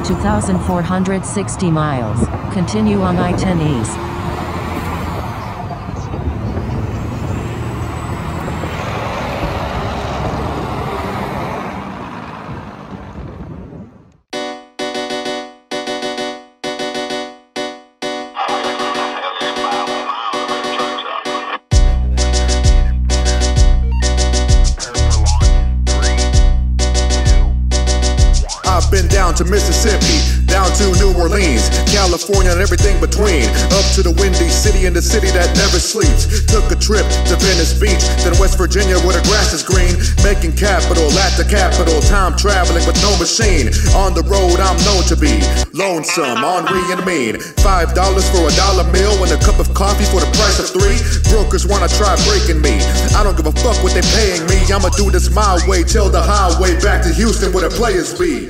2,460 miles. Continue on I-10 East. To Mississippi, down to New Orleans, California, and everything between. Up to the windy city and the city that never sleeps. Took a trip to Venice Beach, then West Virginia where the grass is green. Making capital at the capital, time traveling with no machine. On the road, I'm known to be lonesome, ornery, and mean. Five dollars for a dollar meal and a cup of coffee for the price of three. Brokers wanna try breaking me. I don't give a fuck what they paying me. I'ma do this my way till the highway back to Houston where the players be.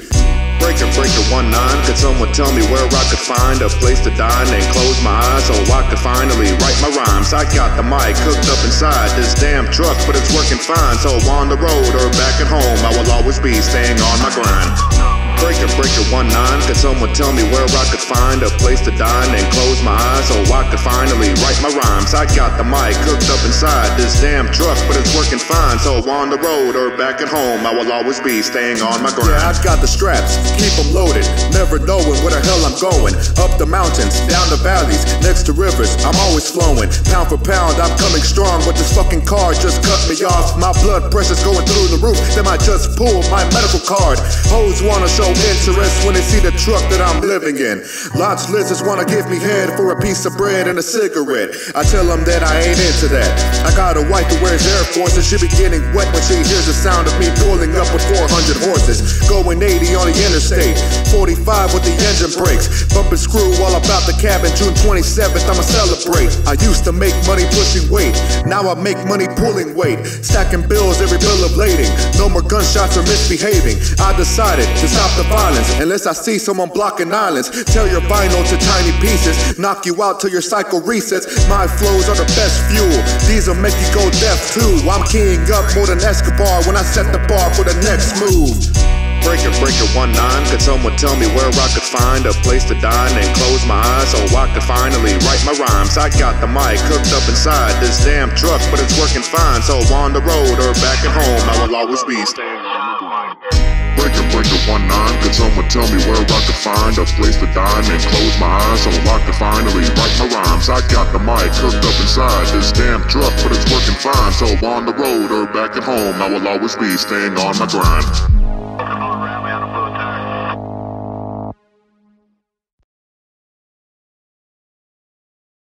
Breaker, breaker, one nine. Could someone tell me where I could find a place to dine and close my eyes so I could finally write my rhymes? I got the mic hooked up inside this damn truck, but it's working fine. So on the road or back at home, I will always be staying on my grind. Breaker, breaker, one nine. Could someone tell me where I could find a place to dine and close my eyes so I could finally write my rhymes? I got the mic hooked up inside this damn truck, but it's working fine. So on the road or back at home, I will always be staying on my grind. Yeah, I've got the straps, keep them loaded, never knowing where the hell I'm going. Up the mountains, down the valleys, next to rivers, I'm always flowing. Pound for pound, I'm coming strong, but this fucking car just cut me off. My blood pressure's going through the roof, then I just pulled my medical card. Hoes wanna show interest when they see the truck that I'm living in. Lots of lizards wanna give me head for a piece of bread and a cigarette. I tell them that I ain't into that. I got a wife who wears Air Force and she be getting wet when she hears the sound of me pulling up with 400 horses. Going 80 on the interstate, 45 with the engine brakes. Bump and screw all about the cabin. June 27th, I'ma celebrate. I used to make money pushing weight, now I make money pulling weight. Stacking bills every bill of lading. No more gunshots or misbehaving. I decided to stop the violence unless I see someone blocking islands. Tear your vinyl to tiny pieces, knock you out till your cycle resets. My flows are the best fuel. These will make you go deaf too. I'm keying up more than Escobar when I set the bar for the next move. Breaker, breaker, one nine. Could someone tell me where I could find a place to dine and close my eyes so I could finally write my rhymes? I got the mic hooked up inside this damn truck, but it's working fine. So on the road or back at home, I will always be staying on my grind. Breaker, breaker, one nine. Could someone tell me where I could find a place to dine and close my eyes so I could finally write my rhymes? I got the mic hooked up inside this damn truck, but it's working fine. So on the road or back at home, I will always be staying on my grind.